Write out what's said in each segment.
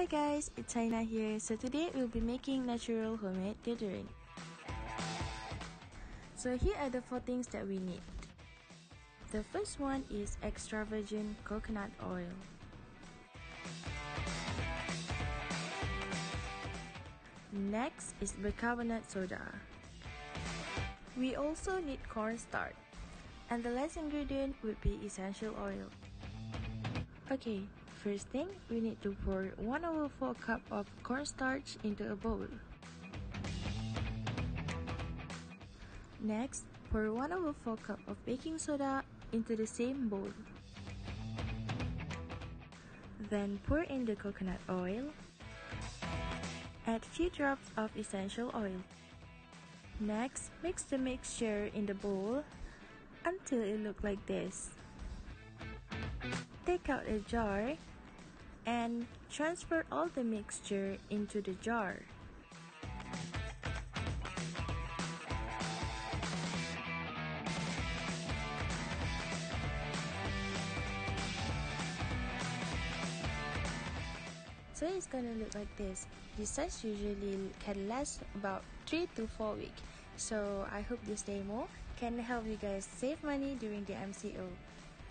Hi guys, it's Aina here. So today we'll be making natural homemade deodorant. So here are the four things that we need. The first one is extra virgin coconut oil. Next is bicarbonate soda. We also need cornstarch. And the last ingredient would be essential oil. Okay, First thing, we need to pour 1 over 4 cup of cornstarch into a bowl. Next, pour 1 over 4 cup of baking soda into the same bowl. Then pour in the coconut oil. Add few drops of essential oil. Next, mix the mixture in the bowl until it looks like this. Take out a jar and transfer all the mixture into the jar. So it's gonna look like this. This size usually can last about 3 to 4 weeks. So I hope this demo can help you guys save money during the MCO.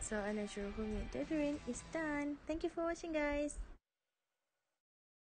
So a natural homemade deodorant is done. Thank you for watching guys.